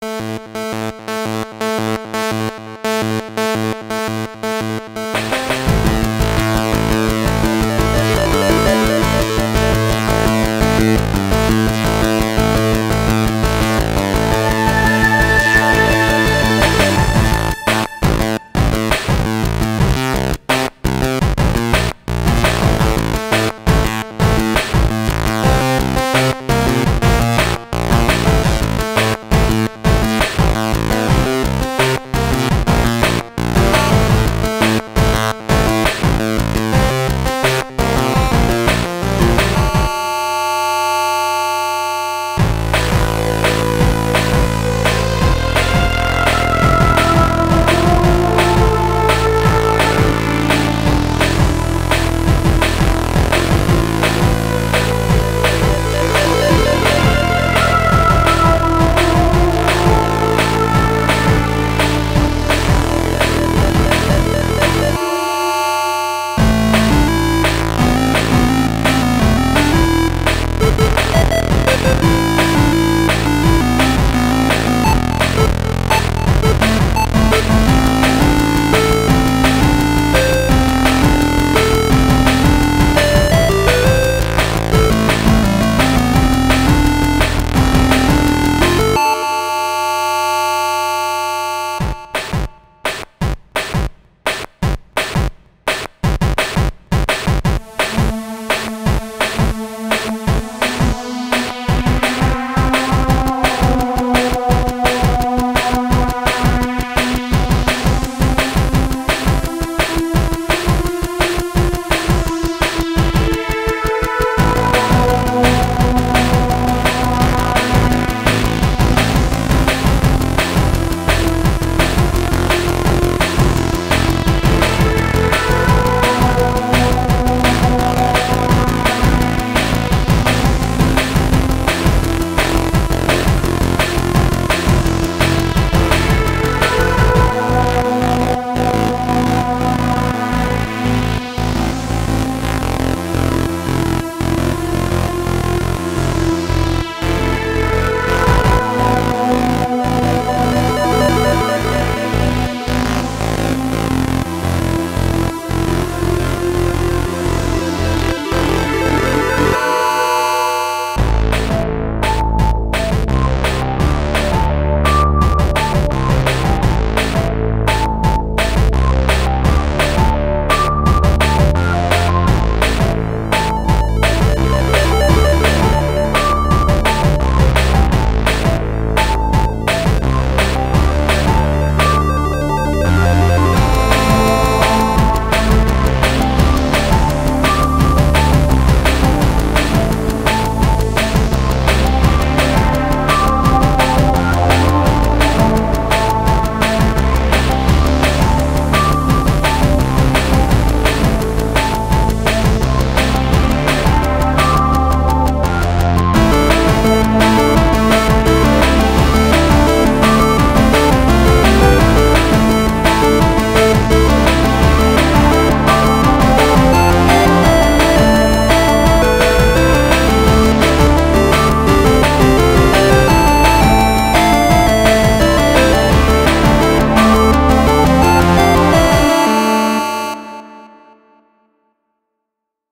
Música